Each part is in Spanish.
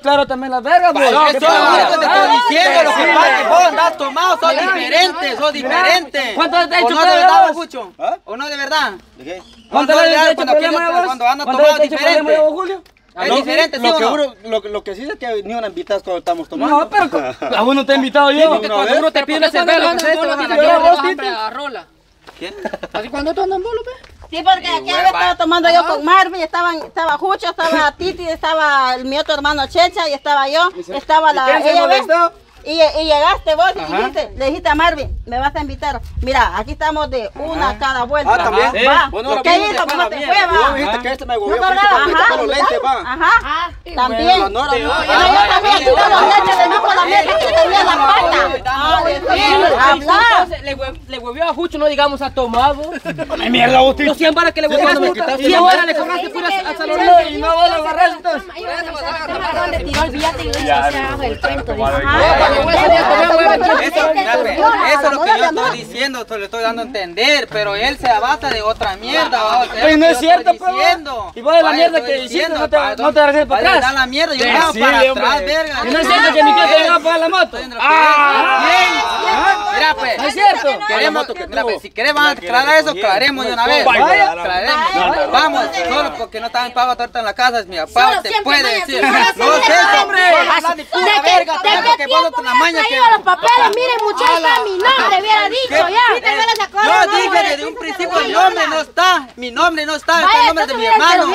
Claro, también las vergas, güey. No, ¿Qué eso es lo que te estoy Ah, diciendo, lo que sí, pasa es que vos andás tomado, sos diferente, sos diferente. ¿Cuánto te ha ¿O hecho no de verdad, vos? Fucho? ¿Ah? ¿O no de verdad? ¿De qué? ¿Cuánto le has hecho cuando problema aquellos- a vos? cuando anda ¿Cuánto tomado has hecho diferente. a vos, Julio? Es Lo- diferente, ¿sí lo o que no? uno- lo, que- lo que sí es que ni una invitada cuando estamos tomando. No, pero a uno te he invitado yo. porque cuando uno te pide una cerveza, lo que sea, te van a rola. ¿Quién? Así cuando tú andas en bolo, pe. Sí, porque aquí había estado tomando yo con Marvin, estaban, estaba Jucho, estaba Titi, estaba mi otro hermano Checha y estaba yo, estaba la... Y, y llegaste vos y dijiste, le dijiste a Marvin, me vas a invitar. Mira, aquí estamos de una a cada vuelta. Ah, también. Sí. Va. Bueno, ¿Qué hizo? ¿Cómo te fue, va? me dijiste que este me No ajá. quitó los lentes, va. Ajá, también. No, no, no, No, yo también quité los lentes debajo de la mesa que tenía la pata. Ah, Habla. Entonces, le, hue- le huevió a Fucho, no digamos a tomado. Ay, mierda, Tito. Los 100 balas que le mano. le cobraste puras al salón. No, y no vos lo agarraste, entonces. donde tiró el billete y lo hizo hacia abajo del cuento. Eso, es lo que yo estoy diciendo, te lo estoy dando a entender, pero él se abasa de otra mierda, Pero no es cierto, pues, diciendo. y vos de la mierda que hiciste, diciendo, no te- regreses para atrás. la mierda, yo para atrás, verga. No es cierto que mi tío te iba a pagar la moto. Ah, Mira, pues. No es cierto. Queremos, si queremos aclarar eso, aclaremos de una vez. Vaya. Aclaremos. Vamos, solo porque no estaba en pago ahorita en la casa, es mi papá, te puede decir. No eso, hombre. De ¿De pura qué, verga, de tanto qué que la maña traído los papeles? Miren, muchacha, mi nombre hubiera dicho ya. Yo dije desde un principio mi nombre no está, mi nombre no está, está el nombre de mi hermano.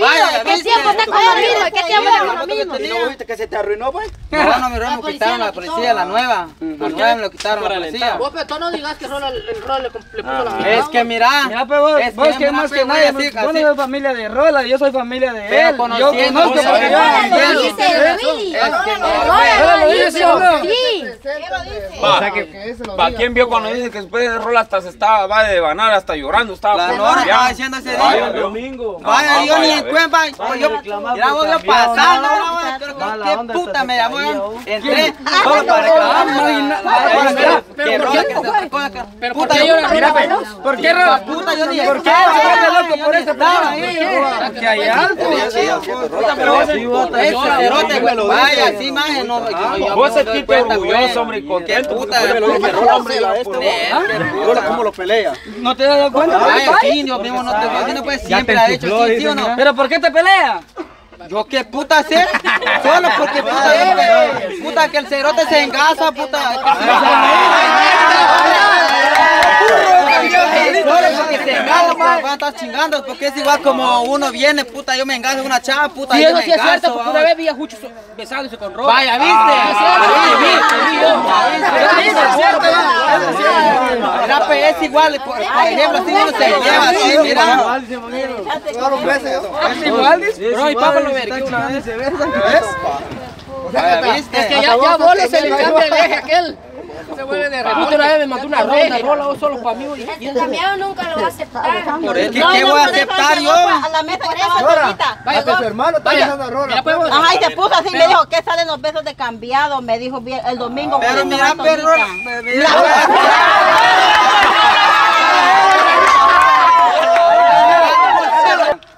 Vaya, ¿Qué tiempo está con lo mismo? ¿Qué tiempo está con lo mismo? ¿Y no viste que se te arruinó, pues? No, no, mi hermano, me quitaron la policía, la nueva. La nueva me lo quitaron la policía. Vos, pe, tú no digas que Rola, el Rola le, le puso la Es que mira, Mira, pues vos, es vos que más que nadie, vos no eres familia de Rola, yo soy familia de Pero él. Yo conozco porque yo... ya, Lo dice, va, ¿quién vio cuando dice que después de Rola hasta se estaba, va de banar, hasta llorando, estaba La diciendo ese Vaya, día. el domingo. Vaya, Ah, yo ni en cuenta, yo, mira, vos pasando, qué puta me llamó, entré para reclamar, pero ¿por qué? Pero ¿por qué llora mira, pues, ¿Por qué Rola? puta, yo dije, ¿Por qué "Ah, se vuelve loco yo por ni ese estaba problema? ahí". Porque hay algo. Puta, pero vaya, así más, no, yo Vos orgulloso, hombre, y Qué contento. puta, hombre, ¿Ah? ¿cómo lo pelea? ¿No te das cuenta? No te siempre ha hecho así, ¿sí o no? ¿Pero por qué te pelea? Yo qué puta sé, solo porque puta, puta que el cerote se engasa, puta. Solo porque se engasa, puta, va a estar chingando, porque es igual como uno viene, puta, yo me engaso en una chava, puta, yo eso me sí es cierto, engaso, porque una vez vi a Jucho besándose con Rola. Vaya, ¿viste? Pues es igual, por, ejemplo, así uno se lleva así, mira. ¿Es igual? dice? Bro, y papá lo una vez. ¿viste? Es que ya, ya Bolo se le cambia el eje aquel. Se vuelve de una vez me mandó una rola, una rola vos solo para mí. y- Este camión nunca lo va a aceptar. Por eso, No, ¿qué no, voy a aceptar yo? A la mesa que. Vaya, su hermano está Rola. pues, Ajá, y se puso así, me dijo, ¿qué salen los besos de cambiado? Me dijo bien, el domingo. Pero mira, perro.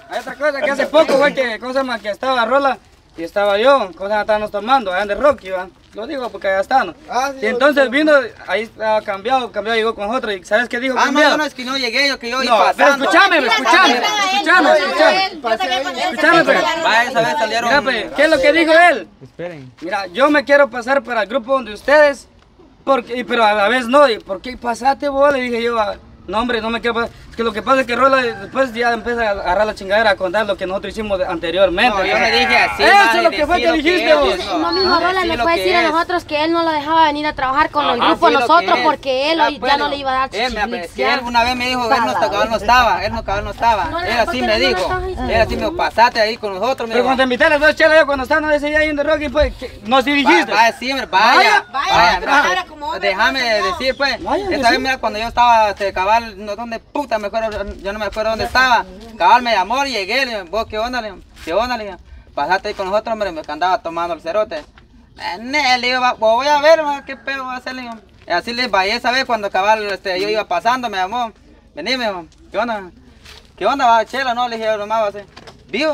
Hay otra cosa que hace poco, güey, que cosa más que estaba Rola y estaba yo, cosas estábamos tomando, allá en Rocky, va. Lo digo porque allá están. Ah, sí, y entonces vino, ahí estaba cambiado, cambiado, llegó con nosotros y ¿sabes qué dijo? Ah, no, cambiado? yo no es que no llegué, yo que yo iba No, pero pasando. escúchame, escúchame, escúchame, escúchame. Escúchame, pues. Vaya, esa vez salieron. Mira, pues, ¿qué es lo que dijo él? Esperen. Mira, yo me quiero pasar para el grupo donde ustedes, porque, pero a la vez no. ¿Por qué pasaste vos? Le dije yo, ah, no hombre, no me quiero pasar. Que lo que pasa es que Rola después ya empieza a agarrar la chingadera a contar lo que nosotros hicimos anteriormente. No, yo le dije así. Eso es lo que fue que dijiste es, vos. Lo mismo Rola le fue a que decir a nosotros que él no lo dejaba venir a trabajar con el grupo nosotros que porque él Ya, hoy ya no le iba a dar Él, me, chichilic, si él una vez me dijo, él no, está- cabal no estaba, él no, cabal no estaba. No, Él ¿por así me no dijo. Él así me dijo, pasate ahí con nosotros. Pero cuando te invité a las dos chelas, yo cuando estábamos ese día ahí en The Rocky, pues, que nos Vaya, dirigiste. vaya, sí, vaya. Vaya, Déjame no. decir, pues. Esta vez, mira, cuando yo estaba, este, cabal, no, ¿dónde puta me Yo no me acuerdo dónde estaba. Cabal me llamó llegué, le dije, vos, ¿qué onda? Le ¿qué onda? Le ahí con nosotros, hombre, me andaba tomando el cerote. Eh, le digo, "Va- voy a ver, qué pedo va a hacer, le digo. Y así le vaya esa vez cuando cabal, este, yo iba pasando, me llamó. Vení, me dijo, ¿qué onda? ¿Qué onda, va, chela? No, le dije, nomás, va a. Vivo,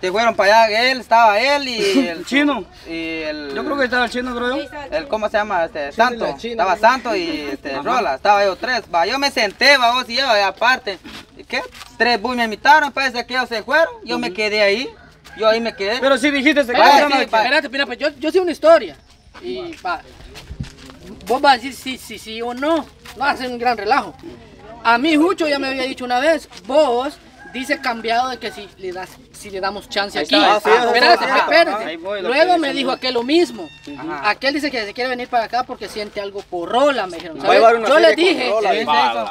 te fueron para allá, él, estaba él y el Chino. Y el, Yo creo que estaba el chino, creo yo. el ¿cómo se llama? Este, Santo. Estaba Santo y este, Rola, estaba yo tres. Va, yo me senté, va, vos y yo, aparte. ¿Y qué? Tres bulls me invitaron, parece que ellos se fueron, yo me quedé ahí. Yo ahí me quedé. Pero sí dijiste, se Vaya, ¿cómo se sí, Espérate, mira, pues yo, yo sé una historia. Y va. Vos vas a decir sí, sí, sí o no. No ser un gran relajo. A mí, Jucho ya me había dicho una vez, vos dice cambiado de que si le das, si le damos chance aquí. ah, Luego me dijo aquel lo mismo. Ajá. Aquel dice que se quiere venir para acá porque siente algo por rola, me dijeron. Yo le dije,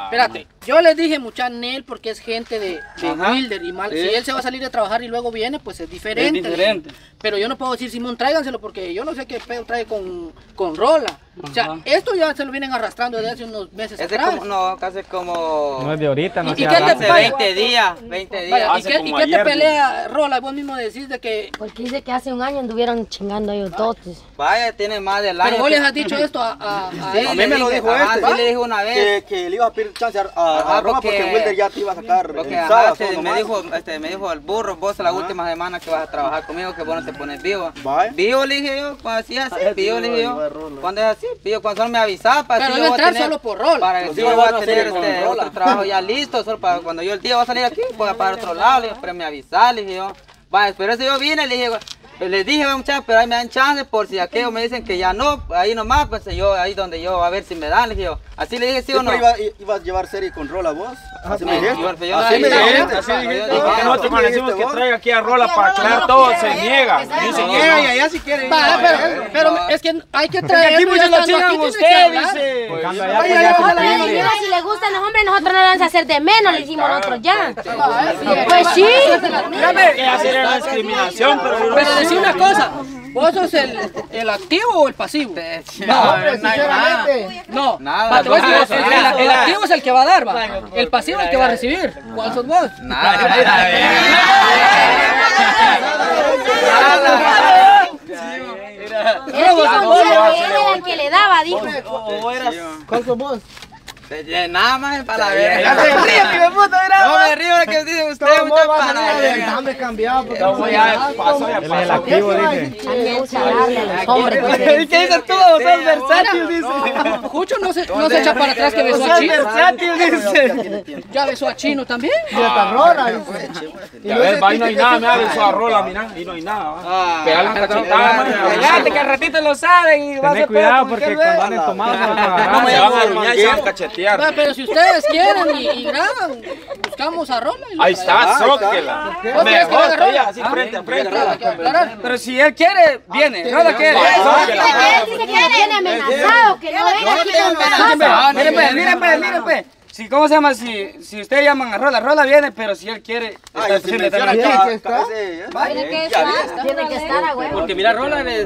espérate, yo le dije mucha Nel porque es gente de, de. Wilder y mal. Sí. Si él se va a salir de trabajar y luego viene, pues es diferente. Es diferente. Pero yo no puedo decir, Simón, tráiganselo porque yo no sé qué pedo trae con, con rola. O sea, esto ya se lo vienen arrastrando desde hace unos meses Es de atrás. como, no, casi como... No es de ahorita, no ¿Y- se y qué te arranca. hace vaya? 20 días, 20 días. Vaya, ¿y qué, como y qué te pelea Rola? Vos mismo decís de que... Porque dice que hace un año anduvieron chingando ellos dos. dice. Vaya, tiene más del año. Pero vos que- les has dicho esto a, a, a Sí, él. A mí me lo dijo ajá, este. Sí, le dijo una vez. Que, que le ibas a pedir chance a, a, Ajá, a Roma porque, porque- Wilder ya te iba a sacar Porque el ajá, sábado. este, me, dijo, este, me dijo el burro, vos la última semana que vas a trabajar conmigo, que vos no te pones vivo. Vaya. Vivo le dije yo, cuando así es así, Ah, vivo le dije iba a yo. Cuando es así, vivo, cuando solo me avisaba para Pero que iba a voy entrar tener- solo por rola. Para que Pues sí iba a voy a tener este, otro trabajo ya listo, solo para cuando yo el día va a salir aquí, voy a para otro lado, le dije, pero me avisaba, le dije yo. Vaya, pero eso yo vine, le dije, les dije, muchachos, pero ahí me dan chance por si aquellos me dicen que ya no, ahí nomás, pues yo, ahí donde yo, a ver si me dan, le dije yo. Así le dije, sí o no. Iba, a llevar serie con Rola vos. Así me dijiste. Así me dijiste. Así no, dijiste. nosotros me decimos que traiga aquí a Rola para aclarar todo, se niega. Dice, niega y allá si quiere. Va, pero, pero es que hay que traer. aquí muchos lo chingan usted, dice. Pues. Mira, si le gustan los hombres, nosotros no vamos a hacer de menos, le hicimos nosotros ya. Pues sí. Hay que hacer la discriminación, pero Pero decir una cosa, ¿vos sos el, el activo o el pasivo? No, no nada. No, Nada, va, te voy a decir, dos el, cosas. el- el activo es el que va a dar, va. El pasivo es el que va a recibir. ¿Cuál sos vos? Que él era el que le daba, dijo. Eh, Nada más para la verga. No me río de que dice usted, usted para la verga. no, ya pasó, ya Él es el activo, dice. Me dice. ¿Qué dices tú? Sos versátil, dice. Jucho no se, no se echa para atrás que besó a Chino. versátil, dice. Ya besó a Chino también. Ya ves, va, ahí no hay nada, mira, besó a Rola, mira, ahí no hay nada. que al ratito lo saben y vas a Tened cuidado porque cuando anden tomados se van a No me agarrar. van a arruinar y se van Va, pero si ustedes quieren y, y graban, buscamos a Rola. y Ahí está, zóquela. ¿Vos querés que Mejor todavía, Rola? así frente a frente. Que aclarar. Pero si él quiere, viene. No la quiere. Él dice que lo tiene amenazado, que no venga aquí con cosas. Miren, pues, miren, pues, miren, pues. Si, ¿Cómo se llama? Si, si ustedes llaman a Rola, Rola viene, pero si él quiere, Ah, está menciona también que aquí. está. ese, Tiene que estar, tiene que estar a huevo. Porque mira, Rola le,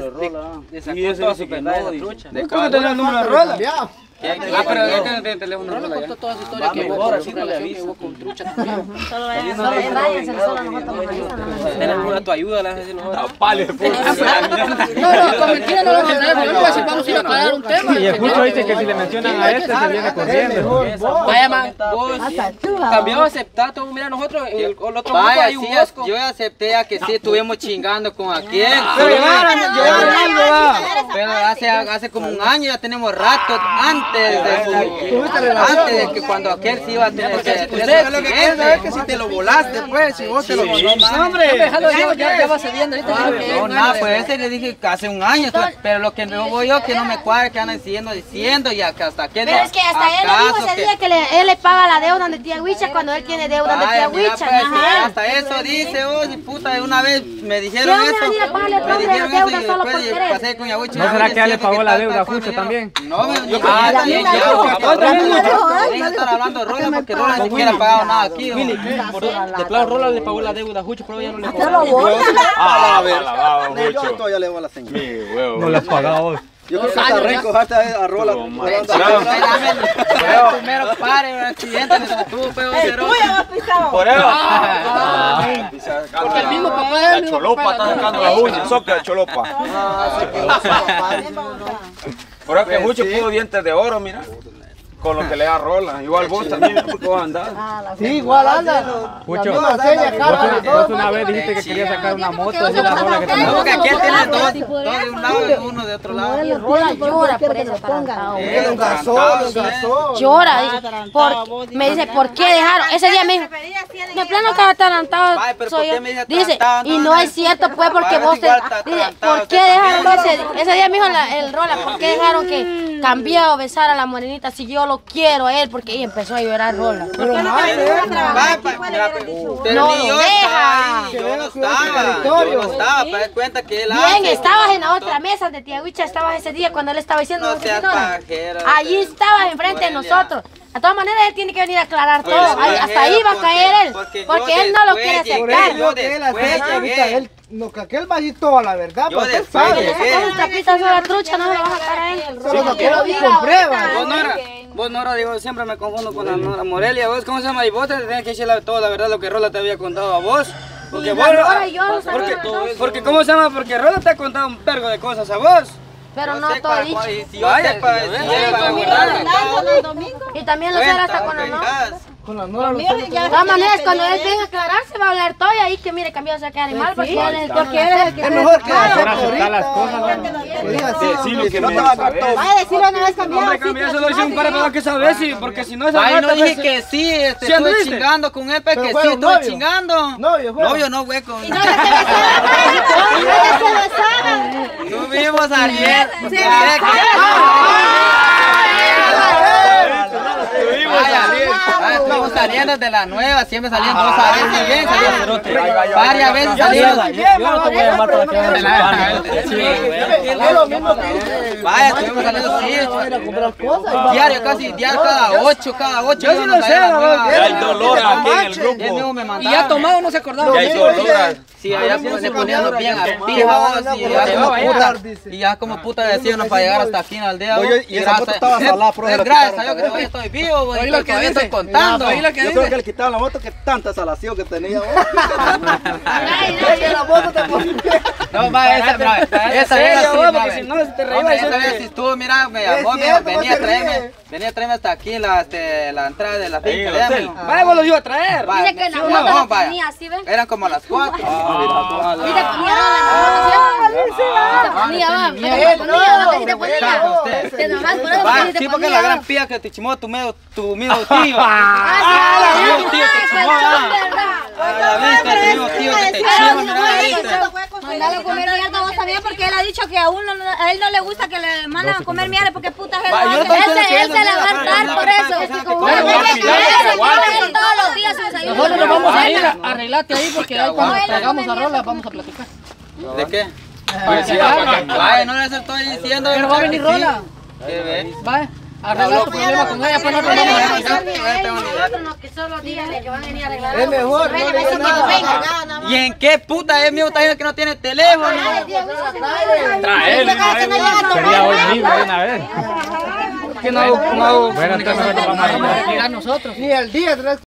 le sacó toda su verdad de trucha. ¿Cómo tenés el número de Rola? Ya, Ah, pero es que no tiene teléfono de Rola Rola ya. contó toda su historia que hubo con su relación que hubo con Trucha también. Solo váyanse, solo nosotros nos avisan. Ten alguna tu ayuda, le. Pale, pues. No, no, con mentira no lo vamos a traer. Yo le voy a decir, vamos a ir a aclarar un tema. Y el Jucho dice que si le mencionan a este se viene corriendo. Vaya, man, vos Cambió, aceptaste, mira, nosotros, el, el otro grupo Vaya, hay un. Yo acepté a que sí estuvimos chingando con aquel. Pero. Pero hace como un año ya tenemos rato antes de su, antes de que cuando aquel se iba a tener que lo que es que si te lo volaste, pues, si vos te lo volaste. No, hombre. Déjalo, ya, ya va cediendo. Que no, es nada, pues ese le dije que hace un año, pues, pero lo que no voy yo que no me cuadra que andan siguiendo diciendo y que hasta aquel Pero es que hasta él le dijo ese que- día que le- él le paga la deuda de tía Huicha cuando él tiene deuda de tía Huicha. pues, Ajá. hasta eso dice, oye, puta, de una vez me dijeron ¿Qué hombre eso. Me dijeron eso y después pasé con Yahuicha. ¿No será que ya le pagó la deuda a Jucho también? No, yo Ah, también la ya. deuda. Otra vez Dejen de estar hablando de Rola porque Rola ni siquiera ha pagado nada aquí. De plano, Rola le pagó la deuda a Jucho, pero ya no le pagó. Ah, a ver. Yo todavía le doy la señal. Mi huevo. No le has pagado. Yo creo que hasta Renko hasta a Rola. Primero pare, un accidente, tú, pero Por eso. Porque el mismo papá La cholopa está la- sacando las uñas, soca la cholopa. Por eso que Jucho pudo dientes de oro, mira. Con lo que le da rola. Igual vos también, porque vos andás. Sí, igual anda. Pucho, La misma seña, vos, una- vos vez dijiste que querías sacar una moto, es la rola que te No, porque aquí él tiene dos, de un lado y uno de otro lado. Y Rola llora por eso, Un gasón, un gasón. Llora, por- me dice, ¿por qué dejaron? Ese día me dijo, de plano que atarantado Ay, pero ¿por soy yo. me dice y No, es cierto, pues, porque vos te... Dice, ¿por qué dejaron? ese día me dijo la- el Rola, ¿por qué dejaron que cambiara o besara a la morenita si yo lo quiero a él? Porque ella empezó a llorar Rola. Pero No yo deja. yo no estaba, yo no estaba, para dar cuenta que él Bien, estabas en la otra mesa de Tiaguicha, estabas ese día cuando él estaba diciendo No Allí estabas enfrente de nosotros. De todas maneras, él tiene que venir a aclarar Pues, todo. Hasta ahí va a porque- caer él. porque él no lo quiere aceptar. Yo lo no, que aquel va a ir toda la verdad, Yo porque él sabe. un trapito de la trucha, no se lo vas a sacar a él. Pero no quiero con pruebas. Vos Nora, vos Nora, digo, siempre me confundo con la Nora Morelia. ¿Vos cómo se llama? Y vos te tenés que decirle toda la verdad lo que Rola te había contado a vos. Porque vos, la yo porque, todo eso. porque ¿cómo se llama? Porque Rola te ha contado un vergo de cosas a vos. Pero Yo no todo dicho. y yo Vaya, si también lo será hasta con la no. Con la Nora lo Conmigo estamos ya- todas maneras, cuando él venga a aclarar, se va a hablar todo y ahí que mire, cambió de animal porque él es el Porque él es el que Es mejor que aceptar las cosas, Sí, lo que no te va a saber. Vaya a decirlo una vez cambiado. Hombre, eso lo hice un par de veces que sabes, sí, porque si no esa Ay, no dije pues, que sí, ¿Sí estuve chingando con él, pues Pero que sí, estuve chingando. Novio. Novio no, hueco. Y no se besaban. No se besaban. Estuvimos ayer. Se Vaya, vaya, estuvimos saliendo de la nueva, siempre saliendo dos a veces bien, saliendo varias veces saliendo. Yo no te voy a llamar para que hagan Es lo mismo que dice. Vaya, estuvimos saliendo sí, diario, casi diario, cada ocho, cada ocho. Yo sí lo sé, hay dolor aquí en el grupo. me Y ya tomado no se acordaba. Ya hay dolor. Sí, allá pues, se ponían bien a y ya como puta, dice. y ya como puta decíamos para llegar hasta aquí en la aldea. Y esa moto estaba es- salada, es gracias quitaron a Dios que todavía estoy vivo, y lo que estoy contando. Oí lo que Yo creo que le quitaron la moto que tanta salación que tenía. la moto te No, va, esa, bra- esa vez porque si no, te reíba se esa te- vez sí estuvo, mira, me llamó, me cierto, venía a traerme, venía a traerme hasta aquí la, este, la entrada de la finca, mijo. Vaya, vos lo iba a traer. Va, Dice que en la sí, moto no, lo vaya. tenía así, ¿ves? Eran como las cuatro. Dice que la moto va. Ponía, va, Va, sí, porque la gran pía que te chimó tu medio, tu tío. Ah, Ah, sí, tío, te chimó, sí, ah. La viste, tu mismo tío que te chimó. Mandalo a comer mierda vos también porque él ha dicho que a uno no- a él no le gusta que le mandan a comer mierda porque puta es él. Se, la va a por eso. A. Nosotros nos vamos a ir, a- arreglate ahí porque ahí cuando come a Rola vamos a platicar. ¿De qué? Pues que- Ay, no les estoy diciendo. Pero va a venir. Rola. ¿Qué ves? Va, arregla tu problema con ella, pues no, que solo díganle que van a venir a arreglar. Es mejor. ¿Y en qué puta es mío está diciendo que no tiene teléfono? Traerle, Sería hoy mismo de una vez. Que no hago, no hago Bueno, entonces vamos a ir. Nosotros. Ni el día, tres